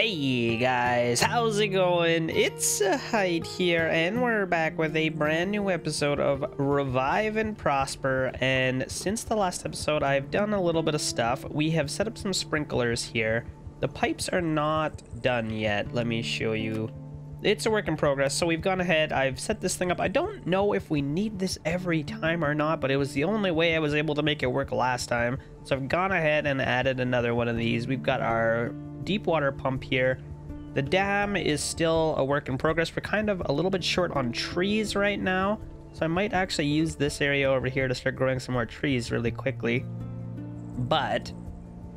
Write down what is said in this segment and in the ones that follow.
Hey guys, how's it going? It's Zahait here, and we're back with a brand new episode of Revive and Prosper. And since the last episode, I've done a little bit of stuff. We have set up some sprinklers here. The pipes are not done yet. Let me show you. It's a work in progress, so we've gone ahead. I've set this thing up. I don't know if we need this every time or not, but it was the only way I was able to make it work last time. So I've gone ahead and added another one of these. We've got our deep water pump here. The dam is still a work in progress. We're kind of a little bit short on trees right now. So I might actually use this area over here to start growing some more trees really quickly. But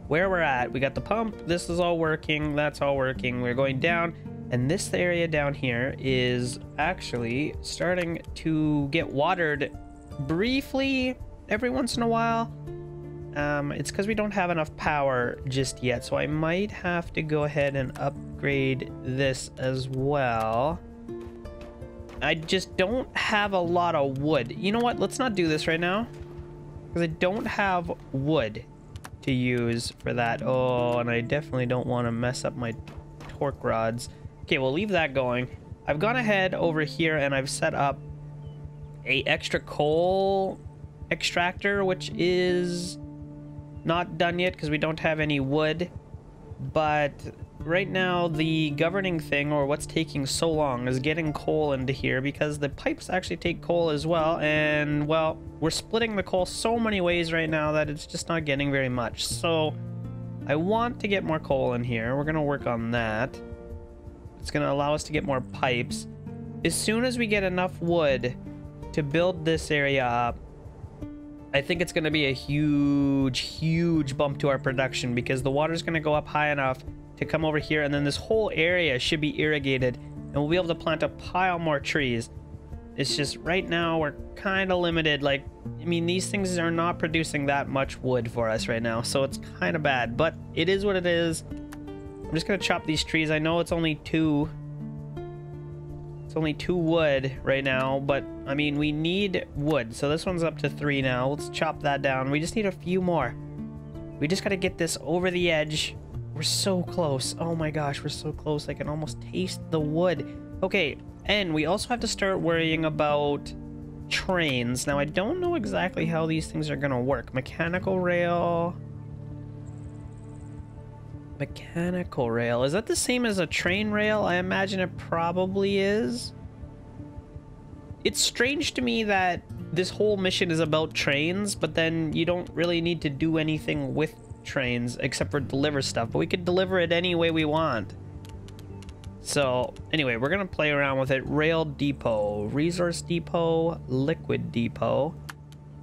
where we're at, we got the pump. This is all working. That's all working. We're going down. And this area down here is actually starting to get watered briefly every once in a while. Um, it's because we don't have enough power just yet, so I might have to go ahead and upgrade this as well. I just don't have a lot of wood. You know what? Let's not do this right now. Because I don't have wood to use for that. Oh, and I definitely don't want to mess up my torque rods. Okay, we'll leave that going. I've gone ahead over here and I've set up a extra coal extractor, which is not done yet because we don't have any wood. But right now, the governing thing, or what's taking so long, is getting coal into here because the pipes actually take coal as well. And, well, we're splitting the coal so many ways right now that it's just not getting very much. So, I want to get more coal in here. We're going to work on that. It's going to allow us to get more pipes. As soon as we get enough wood to build this area up, I think it's going to be a huge, huge bump to our production because the water's going to go up high enough to come over here and then this whole area should be irrigated and we'll be able to plant a pile more trees. It's just right now we're kind of limited. Like, I mean, these things are not producing that much wood for us right now, so it's kind of bad, but it is what it is. I'm just going to chop these trees. I know it's only two, it's only two wood right now, but I mean, we need wood. So this one's up to three now. Let's chop that down. We just need a few more. We just got to get this over the edge. We're so close. Oh my gosh, we're so close. I can almost taste the wood. Okay, and we also have to start worrying about trains. Now, I don't know exactly how these things are going to work. Mechanical rail... Mechanical rail. Is that the same as a train rail? I imagine it probably is. It's strange to me that this whole mission is about trains, but then you don't really need to do anything with trains except for deliver stuff. But we could deliver it any way we want. So, anyway, we're going to play around with it. Rail depot, resource depot, liquid depot.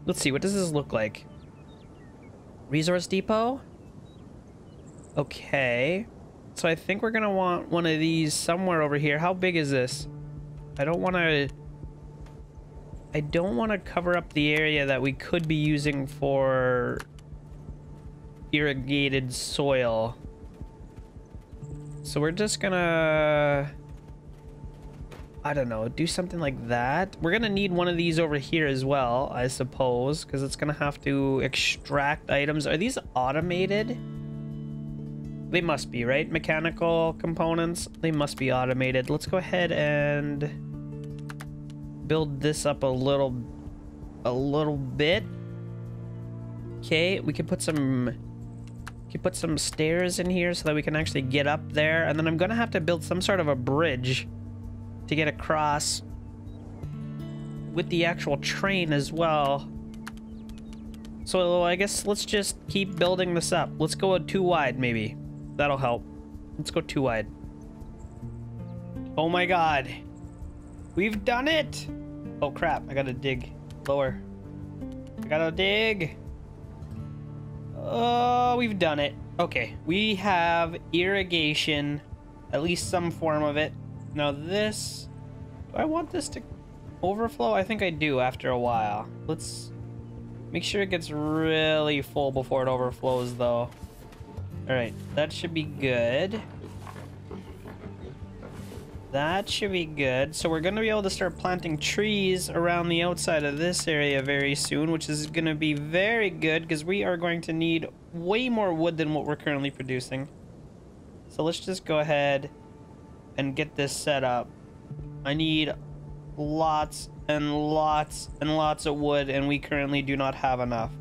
Let's see, what does this look like? Resource depot? Okay. So I think we're going to want one of these somewhere over here. How big is this? I don't want to... I don't want to cover up the area that we could be using for irrigated soil. So we're just gonna... I don't know, do something like that. We're gonna need one of these over here as well, I suppose, because it's gonna have to extract items. Are these automated? They must be, right? Mechanical components, they must be automated. Let's go ahead and build this up a little, a little bit. Okay, we can put some, can put some stairs in here so that we can actually get up there. And then I'm gonna have to build some sort of a bridge to get across with the actual train as well. So I guess let's just keep building this up. Let's go two wide, maybe. That'll help. Let's go two wide. Oh my god. We've done it! Oh crap, I gotta dig lower. I gotta dig. Oh, we've done it. Okay, we have irrigation, at least some form of it. Now this, do I want this to overflow? I think I do after a while. Let's make sure it gets really full before it overflows though. Alright, that should be good. That should be good. So we're going to be able to start planting trees around the outside of this area very soon, which is going to be very good because we are going to need way more wood than what we're currently producing. So let's just go ahead and get this set up. I need lots and lots and lots of wood, and we currently do not have enough.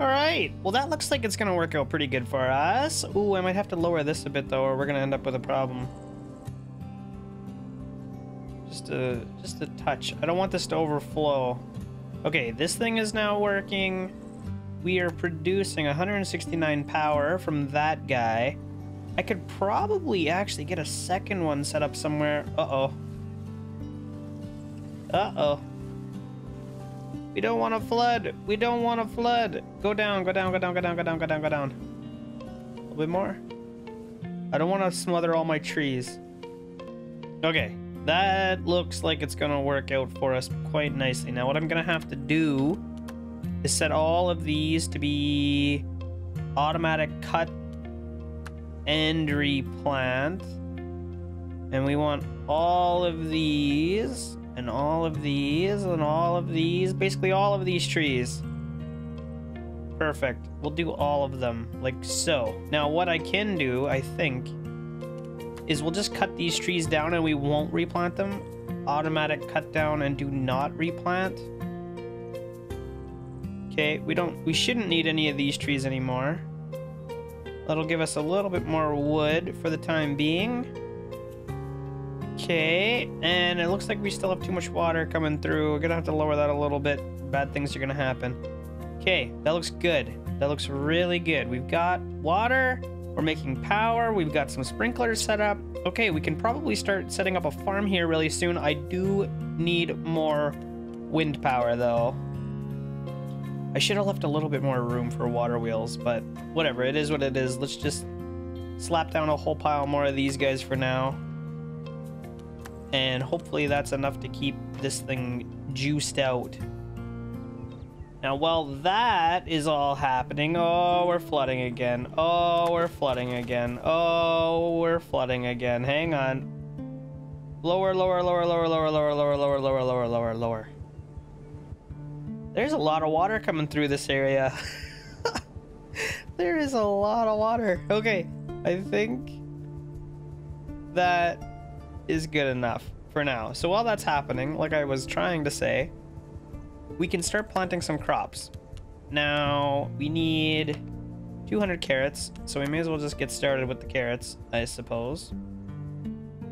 Alright, well that looks like it's gonna work out pretty good for us. Ooh, I might have to lower this a bit though, or we're gonna end up with a problem. Just a, just a touch. I don't want this to overflow. Okay, this thing is now working. We are producing 169 power from that guy. I could probably actually get a second one set up somewhere. Uh-oh. Uh-oh. We don't want to flood. We don't want to flood. Go down, go down, go down, go down, go down, go down, go down. A little bit more. I don't want to smother all my trees. Okay, that looks like it's going to work out for us quite nicely. Now, what I'm going to have to do is set all of these to be automatic cut and replant. And we want all of these and all of these and all of these, basically all of these trees. Perfect. We'll do all of them, like so. Now, what I can do, I think, is we'll just cut these trees down and we won't replant them. Automatic cut down and do not replant. Okay, we don't, we shouldn't need any of these trees anymore. That'll give us a little bit more wood for the time being. Okay, and it looks like we still have too much water coming through. We're gonna have to lower that a little bit. Bad things are gonna happen. Okay, that looks good. That looks really good. We've got water, we're making power, we've got some sprinklers set up. Okay, we can probably start setting up a farm here really soon. I do need more wind power though. I should have left a little bit more room for water wheels, but whatever, it is what it is. Let's just slap down a whole pile more of these guys for now. And hopefully that's enough to keep this thing juiced out. Now, while that is all happening, oh, we're flooding again. Oh, we're flooding again. Oh, we're flooding again. Hang on. Lower, lower, lower, lower, lower, lower, lower, lower, lower, lower, lower, lower. There's a lot of water coming through this area. there is a lot of water. Okay, I think that is good enough for now. So while that's happening, like I was trying to say, we can start planting some crops. Now, we need 200 carrots, so we may as well just get started with the carrots, I suppose.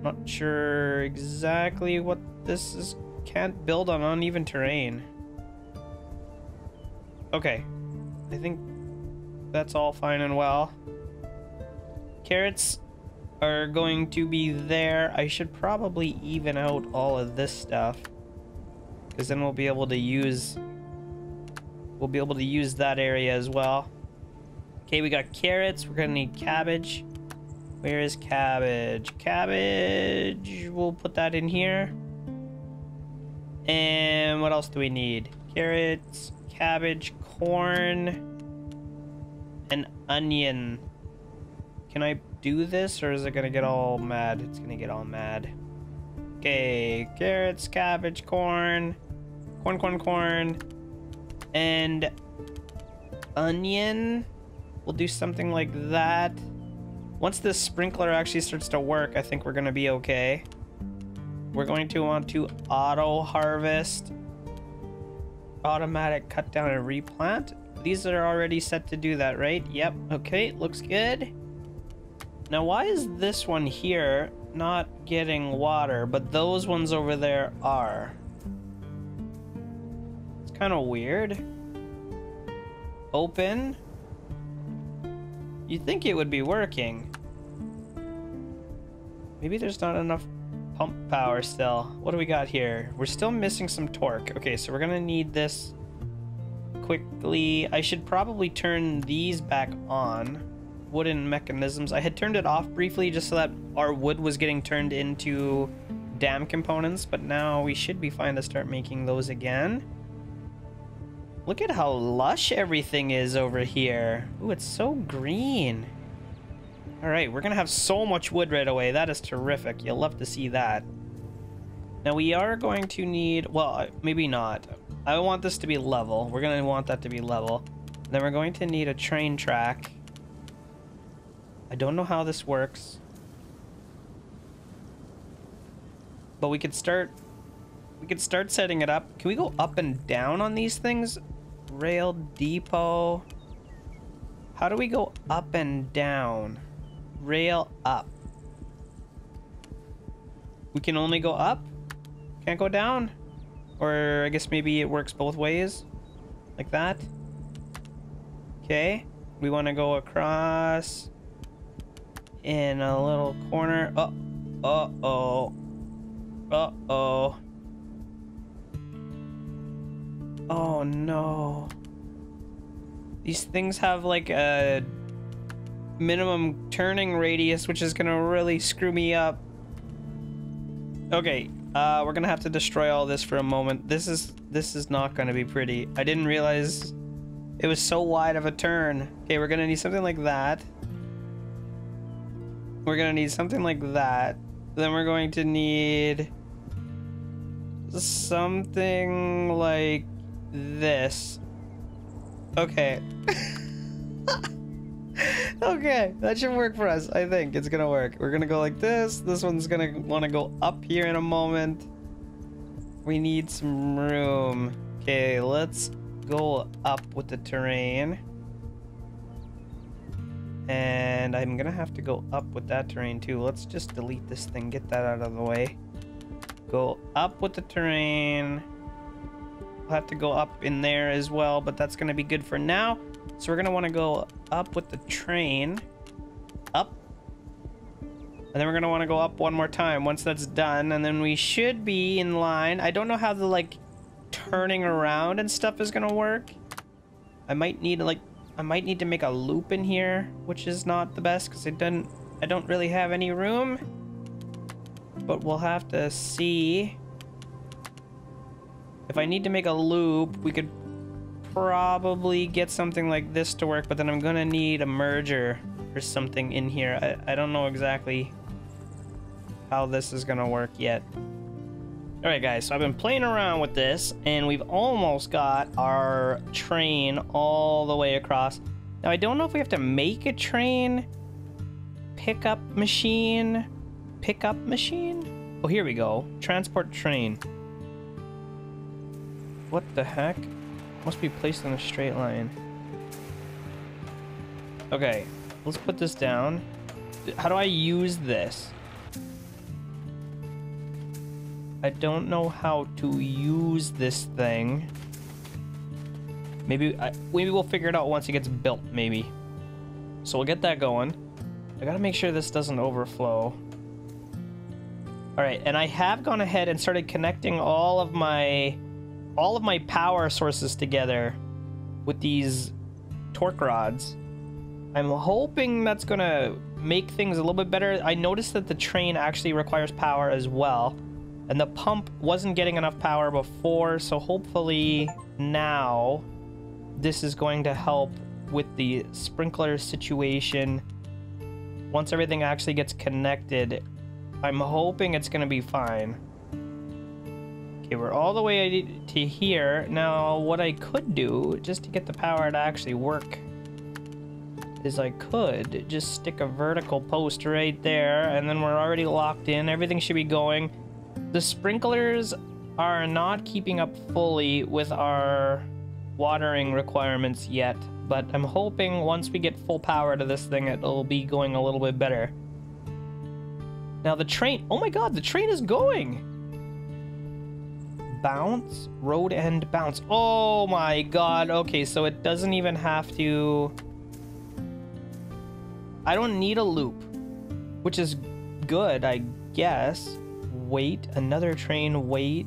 Not sure exactly what this is. Can't build on uneven terrain. Okay. I think that's all fine and well. Carrots are going to be there. I should probably even out all of this stuff. Because then we'll be able to use... We'll be able to use that area as well. Okay, we got carrots. We're going to need cabbage. Where is cabbage? Cabbage. We'll put that in here. And what else do we need? Carrots, cabbage, corn, and onion. Can I do this or is it gonna get all mad? It's gonna get all mad. Okay, carrots, cabbage, corn, corn, corn, corn, and onion. We'll do something like that. Once this sprinkler actually starts to work, I think we're gonna be okay. We're going to want to auto harvest automatic cut down and replant. These are already set to do that, right? Yep. Okay, looks good. Now, why is this one here not getting water, but those ones over there are? It's kind of weird. Open. You'd think it would be working. Maybe there's not enough pump power still. What do we got here? We're still missing some torque. Okay, so we're gonna need this quickly. I should probably turn these back on. Wooden mechanisms. I had turned it off briefly just so that our wood was getting turned into dam components, but now we should be fine to start making those again. Look at how lush everything is over here. Ooh, it's so green. All right, we're gonna have so much wood right away. That is terrific. You'll love to see that. Now we are going to need, well, uh, maybe not. I want this to be level. We're gonna want that to be level. Then we're going to need a train track. I don't know how this works. But we could start we could start setting it up. Can we go up and down on these things? Rail depot. How do we go up and down? Rail up. We can only go up? Can't go down? Or I guess maybe it works both ways? Like that? Okay. We want to go across in a little corner. Oh, uh-oh. Uh-oh. Oh no. These things have like a minimum turning radius, which is gonna really screw me up. Okay, uh, we're gonna have to destroy all this for a moment. This is this is not gonna be pretty. I didn't realize it was so wide of a turn. Okay, we're gonna need something like that. We're gonna need something like that. Then we're going to need something like this. Okay. okay, that should work for us. I think it's gonna work. We're gonna go like this. This one's gonna want to go up here in a moment. We need some room. Okay, let's go up with the terrain. And I'm gonna have to go up with that terrain too. Let's just delete this thing, get that out of the way. Go up with the terrain. We'll have to go up in there as well, but that's gonna be good for now. So we're gonna wanna go up with the train. Up. And then we're gonna wanna go up one more time once that's done, and then we should be in line. I don't know how the like turning around and stuff is gonna work. I might need like I might need to make a loop in here, which is not the best because it doesn't I don't really have any room. But we'll have to see. If I need to make a loop, we could probably get something like this to work, but then I'm gonna need a merger or something in here. I, I don't know exactly how this is gonna work yet. Alright guys, so I've been playing around with this, and we've almost got our train all the way across. Now I don't know if we have to make a train, pickup machine, pickup machine? Oh, here we go. Transport train. What the heck? Must be placed in a straight line. Okay, let's put this down. How do I use this? I don't know how to use this thing. Maybe I, maybe we'll figure it out once it gets built, maybe. So we'll get that going. I gotta make sure this doesn't overflow. Alright, and I have gone ahead and started connecting all of my all of my power sources together with these torque rods. I'm hoping that's gonna make things a little bit better. I noticed that the train actually requires power as well. And the pump wasn't getting enough power before, so hopefully now this is going to help with the sprinkler situation. Once everything actually gets connected, I'm hoping it's going to be fine. Okay, we're all the way to here. Now, what I could do, just to get the power to actually work, is I could just stick a vertical post right there, and then we're already locked in. Everything should be going. The sprinklers are not keeping up fully with our watering requirements yet, but I'm hoping once we get full power to this thing, it'll be going a little bit better. Now the train, oh my god, the train is going! Bounce, road end bounce. Oh my god, okay, so it doesn't even have to... I don't need a loop, which is good, I guess wait. Another train wait.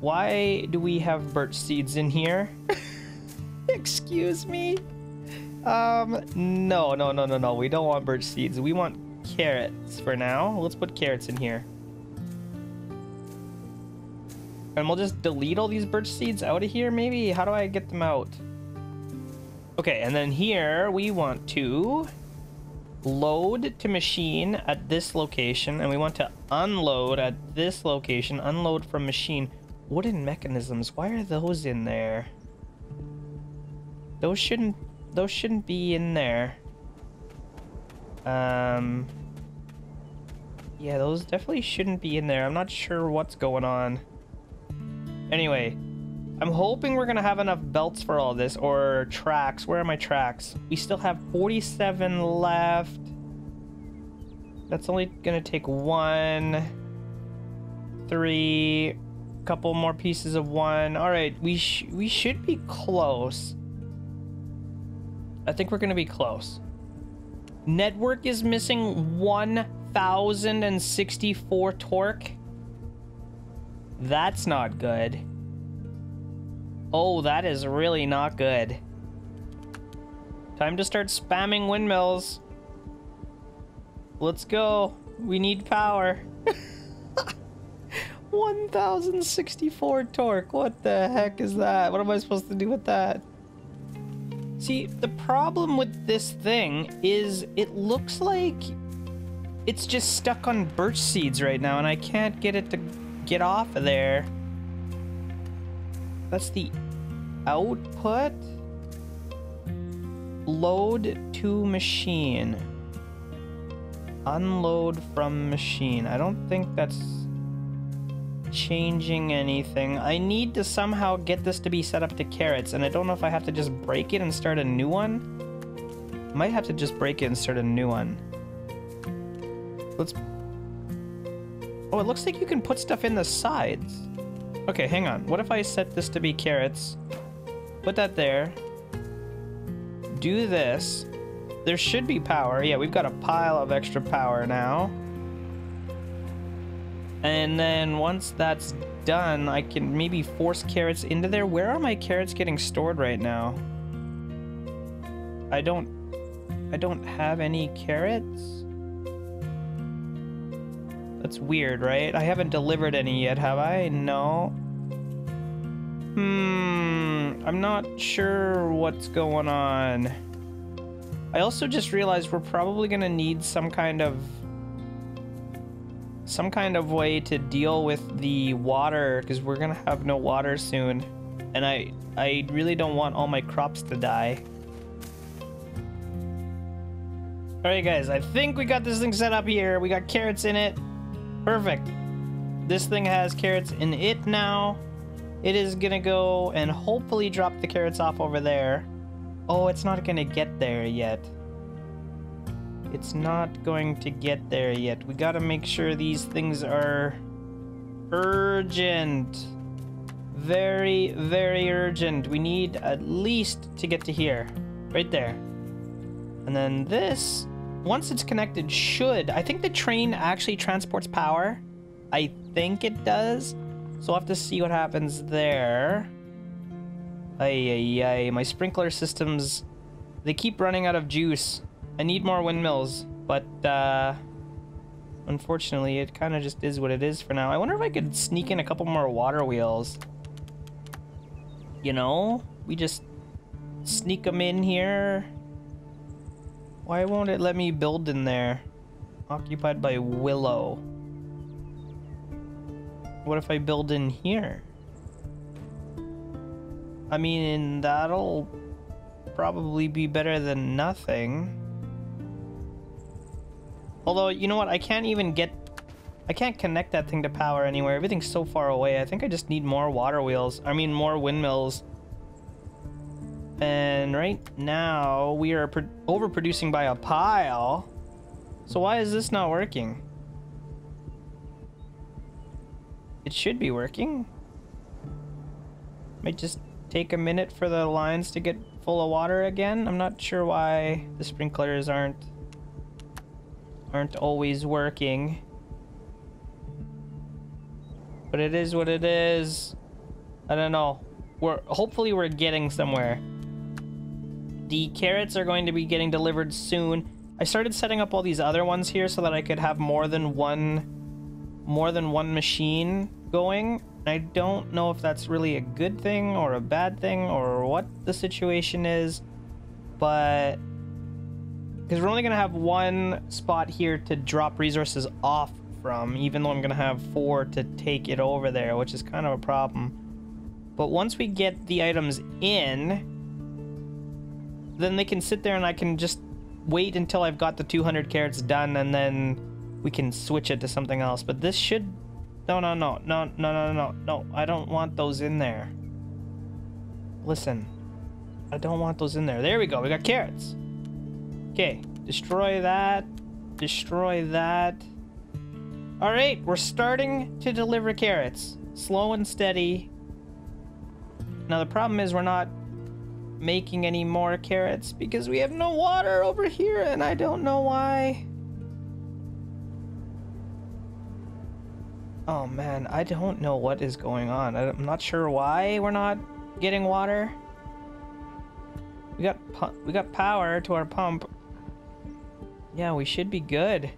Why do we have birch seeds in here? Excuse me? Um, no, no, no, no, no. We don't want birch seeds. We want carrots for now. Let's put carrots in here. And we'll just delete all these birch seeds out of here, maybe? How do I get them out? Okay, and then here we want to load to machine at this location, and we want to unload at this location, unload from machine. Wooden mechanisms, why are those in there? Those shouldn't those shouldn't be in there. Um, yeah, those definitely shouldn't be in there. I'm not sure what's going on. Anyway, I'm hoping we're gonna have enough belts for all this, or tracks. Where are my tracks? We still have 47 left. That's only gonna take one, three, couple more pieces of one. All right, we sh we should be close. I think we're gonna be close. Network is missing 1,064 torque. That's not good. Oh, that is really not good. Time to start spamming windmills. Let's go. We need power. 1064 torque. What the heck is that? What am I supposed to do with that? See, the problem with this thing is it looks like it's just stuck on birch seeds right now and I can't get it to get off of there. That's the output. Load to machine. Unload from machine. I don't think that's changing anything. I need to somehow get this to be set up to carrots, and I don't know if I have to just break it and start a new one. Might have to just break it and start a new one. Let's... Oh, it looks like you can put stuff in the sides. Okay, hang on. What if I set this to be carrots? Put that there. Do this. There should be power. Yeah, we've got a pile of extra power now. And then once that's done, I can maybe force carrots into there. Where are my carrots getting stored right now? I don't... I don't have any carrots? That's weird, right? I haven't delivered any yet, have I? No. Hmm... I'm not sure what's going on. I also just realized we're probably gonna need some kind of some kind of way to deal with the water because we're gonna have no water soon and I I really don't want all my crops to die alright guys I think we got this thing set up here we got carrots in it perfect this thing has carrots in it now it is gonna go and hopefully drop the carrots off over there oh it's not gonna get there yet it's not going to get there yet. We gotta make sure these things are urgent. Very, very urgent. We need at least to get to here. Right there. And then this, once it's connected, should... I think the train actually transports power. I think it does. So I'll have to see what happens there. Ay, ay, ay. My sprinkler systems, they keep running out of juice. I need more windmills, but uh, unfortunately it kind of just is what it is for now. I wonder if I could sneak in a couple more water wheels. You know? We just sneak them in here. Why won't it let me build in there? Occupied by Willow. What if I build in here? I mean, that'll probably be better than nothing. Although, you know what? I can't even get... I can't connect that thing to power anywhere. Everything's so far away. I think I just need more water wheels. I mean, more windmills. And right now, we are overproducing by a pile. So why is this not working? It should be working. Might just take a minute for the lines to get full of water again. I'm not sure why the sprinklers aren't aren't always working. But it is what it is. I don't know. We're hopefully we're getting somewhere. The carrots are going to be getting delivered soon. I started setting up all these other ones here so that I could have more than one more than one machine going. I don't know if that's really a good thing or a bad thing or what the situation is, but because we're only going to have one spot here to drop resources off from, even though I'm going to have four to take it over there, which is kind of a problem. But once we get the items in, then they can sit there and I can just wait until I've got the 200 carrots done and then we can switch it to something else. But this should... No, no, no, no, no, no, no, no. I don't want those in there. Listen. I don't want those in there. There we go. We got carrots. Okay. Destroy that. Destroy that. All right. We're starting to deliver carrots. Slow and steady. Now the problem is we're not making any more carrots because we have no water over here and I don't know why. Oh man, I don't know what is going on. I'm not sure why we're not getting water. We got we got power to our pump. Yeah, we should be good.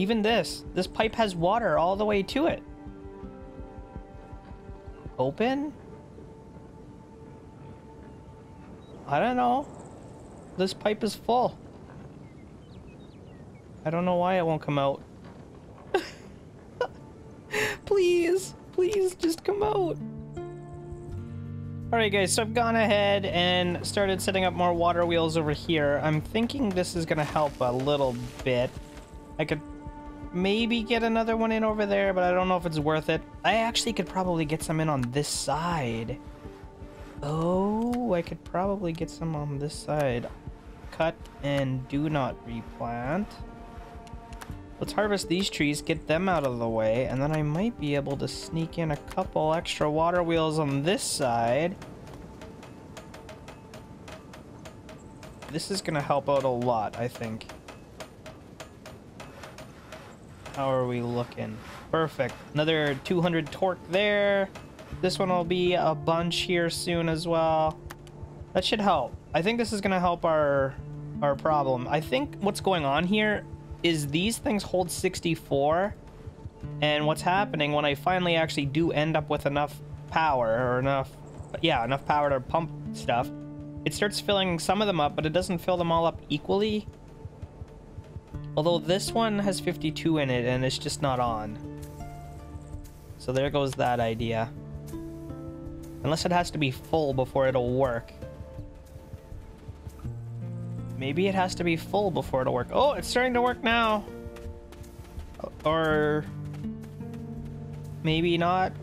Even this. This pipe has water all the way to it. Open? I don't know. This pipe is full. I don't know why it won't come out. please, please just come out. Alright guys, so I've gone ahead and started setting up more water wheels over here. I'm thinking this is going to help a little bit. I could maybe get another one in over there, but I don't know if it's worth it. I actually could probably get some in on this side. Oh, I could probably get some on this side. Cut and do not replant. Let's harvest these trees, get them out of the way, and then I might be able to sneak in a couple extra water wheels on this side. This is going to help out a lot, I think. How are we looking? Perfect. Another 200 torque there. This one will be a bunch here soon as well. That should help. I think this is going to help our our problem. I think what's going on here is these things hold 64 and what's happening when I finally actually do end up with enough power or enough yeah enough power to pump stuff it starts filling some of them up but it doesn't fill them all up equally although this one has 52 in it and it's just not on so there goes that idea unless it has to be full before it'll work Maybe it has to be full before it'll work. Oh, it's starting to work now. Or maybe not.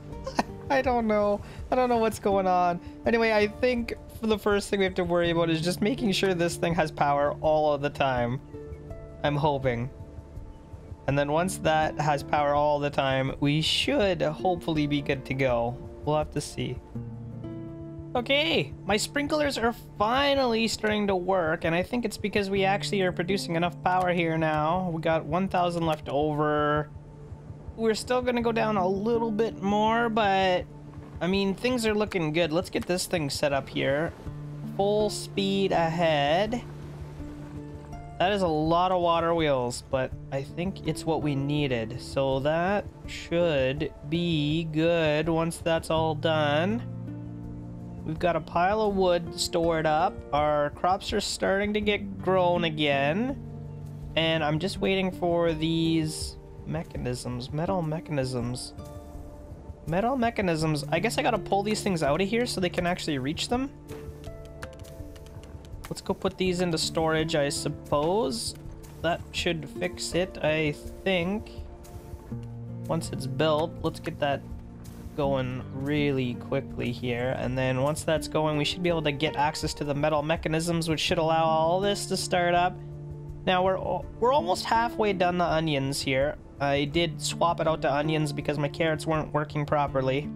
I don't know. I don't know what's going on. Anyway, I think the first thing we have to worry about is just making sure this thing has power all of the time. I'm hoping. And then once that has power all the time, we should hopefully be good to go. We'll have to see. Okay, my sprinklers are finally starting to work, and I think it's because we actually are producing enough power here now. We got 1,000 left over. We're still gonna go down a little bit more, but I mean, things are looking good. Let's get this thing set up here. Full speed ahead. That is a lot of water wheels, but I think it's what we needed. So that should be good once that's all done. We've got a pile of wood stored up. Our crops are starting to get grown again. And I'm just waiting for these mechanisms, metal mechanisms. Metal mechanisms. I guess I gotta pull these things out of here so they can actually reach them. Let's go put these into storage, I suppose. That should fix it, I think. Once it's built, let's get that going really quickly here. And then once that's going, we should be able to get access to the metal mechanisms, which should allow all this to start up. Now, we're, we're almost halfway done the onions here. I did swap it out to onions because my carrots weren't working properly.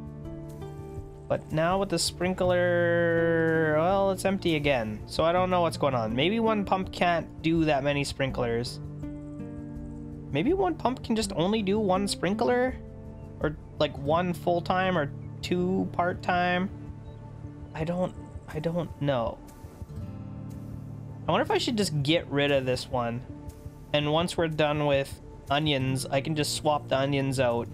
But now with the sprinkler, well, it's empty again. So I don't know what's going on. Maybe one pump can't do that many sprinklers. Maybe one pump can just only do one sprinkler? Or like one full-time or two part-time? I don't I don't know. I wonder if I should just get rid of this one. And once we're done with onions, I can just swap the onions out.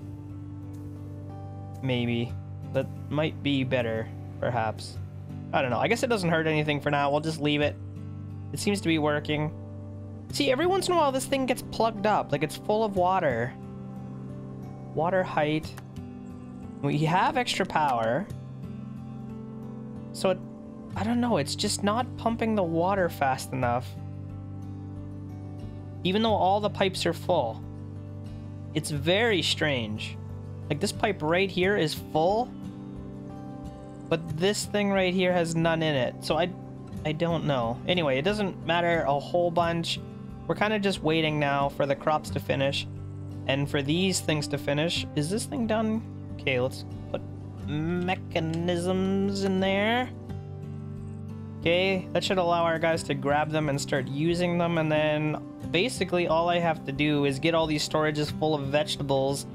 Maybe. That might be better, perhaps. I don't know. I guess it doesn't hurt anything for now. We'll just leave it. It seems to be working. See, every once in a while this thing gets plugged up. Like it's full of water. Water height. We have extra power. So it, I don't know, it's just not pumping the water fast enough. Even though all the pipes are full. It's very strange. Like this pipe right here is full, but this thing right here has none in it. So I I don't know. Anyway, it doesn't matter a whole bunch. We're kind of just waiting now for the crops to finish and for these things to finish. Is this thing done? Okay, let's put mechanisms in there. Okay, that should allow our guys to grab them and start using them. And then basically all I have to do is get all these storages full of vegetables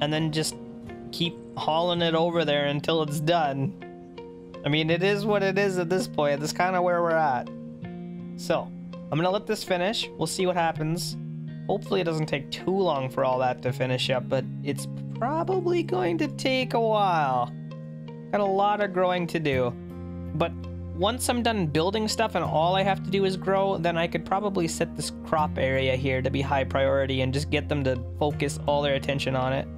and then just keep hauling it over there until it's done. I mean, it is what it is at this point. That's kind of where we're at. So, I'm gonna let this finish. We'll see what happens. Hopefully it doesn't take too long for all that to finish up, but it's probably going to take a while. Got a lot of growing to do. But once I'm done building stuff and all I have to do is grow, then I could probably set this crop area here to be high priority and just get them to focus all their attention on it.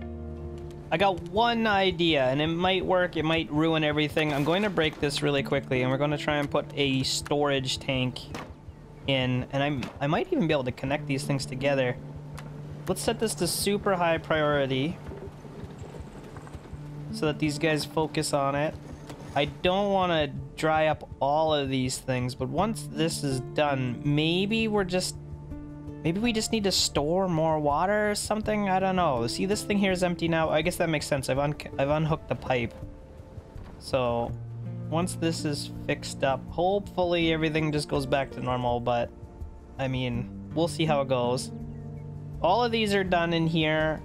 I got one idea, and it might work, it might ruin everything. I'm going to break this really quickly, and we're going to try and put a storage tank in, and I'm, I might even be able to connect these things together. Let's set this to super high priority so that these guys focus on it. I don't want to dry up all of these things, but once this is done, maybe we're just Maybe we just need to store more water or something? I don't know. See, this thing here is empty now. I guess that makes sense. I've, un I've unhooked the pipe. So, once this is fixed up, hopefully everything just goes back to normal, but, I mean, we'll see how it goes. All of these are done in here,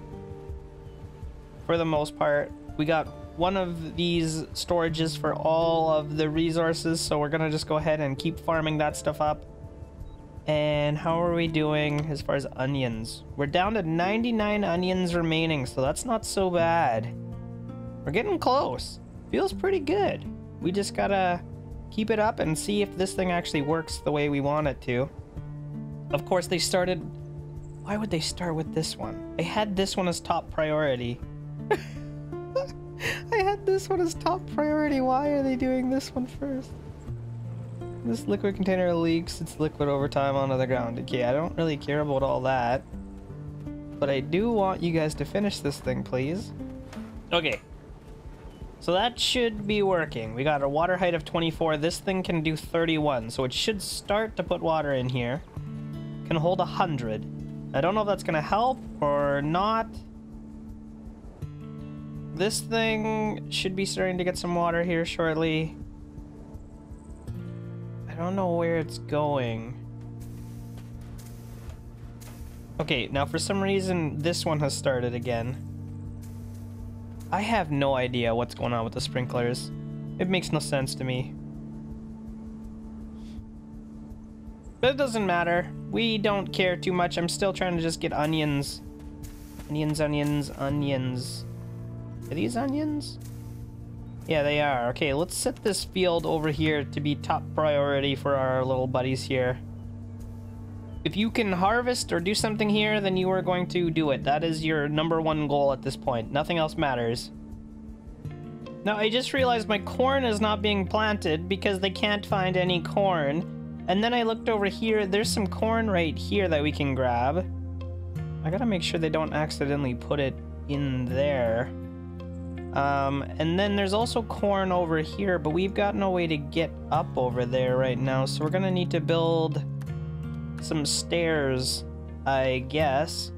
for the most part. We got one of these storages for all of the resources, so we're gonna just go ahead and keep farming that stuff up. And how are we doing as far as onions? We're down to 99 onions remaining, so that's not so bad. We're getting close. Feels pretty good. We just gotta keep it up and see if this thing actually works the way we want it to. Of course, they started... Why would they start with this one? I had this one as top priority. I had this one as top priority. Why are they doing this one first? This liquid container leaks its liquid over time onto the ground. Okay, I don't really care about all that. But I do want you guys to finish this thing, please. Okay. So that should be working. We got a water height of 24. This thing can do 31, so it should start to put water in here. Can hold 100. I don't know if that's going to help or not. This thing should be starting to get some water here shortly. I don't know where it's going. Okay, now for some reason, this one has started again. I have no idea what's going on with the sprinklers. It makes no sense to me. But it doesn't matter. We don't care too much. I'm still trying to just get onions. Onions, onions, onions. Are these onions? Yeah, they are. Okay, let's set this field over here to be top priority for our little buddies here. If you can harvest or do something here, then you are going to do it. That is your number one goal at this point. Nothing else matters. Now, I just realized my corn is not being planted because they can't find any corn. And then I looked over here. There's some corn right here that we can grab. I gotta make sure they don't accidentally put it in there. Um, and then there's also corn over here, but we've got no way to get up over there right now, so we're gonna need to build some stairs, I guess.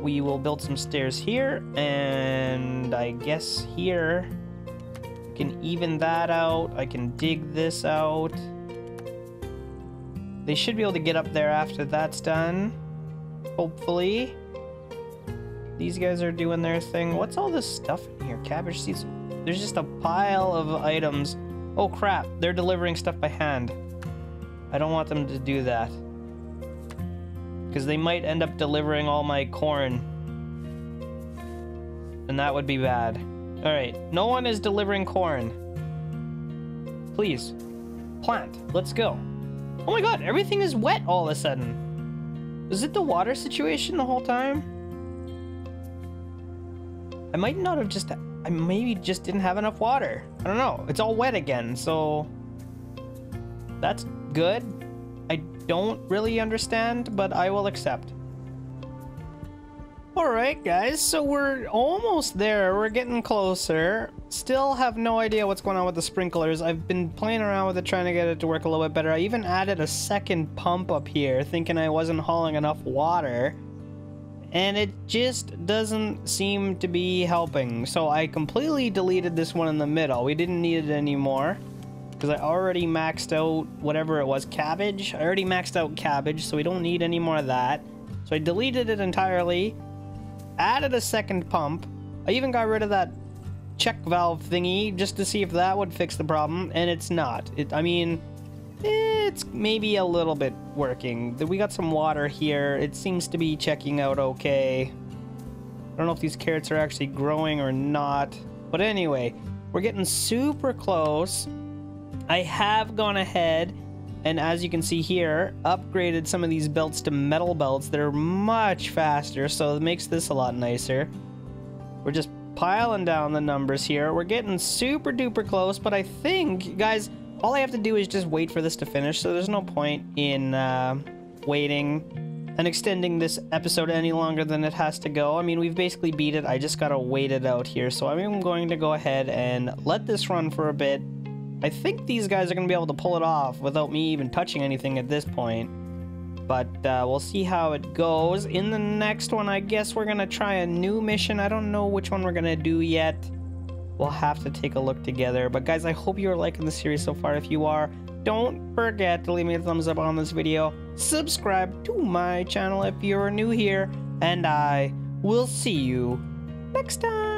We will build some stairs here, and I guess here. I can even that out. I can dig this out. They should be able to get up there after that's done. Hopefully. These guys are doing their thing. What's all this stuff in here? Cabbage seeds. There's just a pile of items. Oh crap, they're delivering stuff by hand. I don't want them to do that. Because they might end up delivering all my corn. And that would be bad. Alright, no one is delivering corn. Please. Plant. Let's go. Oh my god, everything is wet all of a sudden. Was it the water situation the whole time? I might not have just, I maybe just didn't have enough water. I don't know. It's all wet again, so that's good. I don't really understand, but I will accept. Alright guys, so we're almost there. We're getting closer. Still have no idea what's going on with the sprinklers. I've been playing around with it trying to get it to work a little bit better. I even added a second pump up here thinking I wasn't hauling enough water. And it just doesn't seem to be helping. So I completely deleted this one in the middle. We didn't need it anymore. Because I already maxed out whatever it was, cabbage. I already maxed out cabbage, so we don't need any more of that. So I deleted it entirely added a second pump. I even got rid of that check valve thingy just to see if that would fix the problem, and it's not. It, I mean, it's maybe a little bit working. We got some water here. It seems to be checking out okay. I don't know if these carrots are actually growing or not. But anyway, we're getting super close. I have gone ahead and as you can see here, upgraded some of these belts to metal belts that are much faster, so it makes this a lot nicer. We're just piling down the numbers here. We're getting super duper close, but I think, guys, all I have to do is just wait for this to finish, so there's no point in uh, waiting and extending this episode any longer than it has to go. I mean, we've basically beat it. I just gotta wait it out here. So I'm going to go ahead and let this run for a bit I think these guys are to be able to pull it off without me even touching anything at this point. But uh, we'll see how it goes. In the next one, I guess we're to try a new mission. I don't know which one we're to do yet. We'll have to take a look together. But guys, I hope you're liking the series so far. If you are, don't forget to leave me a thumbs up on this video. Subscribe to my channel if you're new here. And I will see you next time.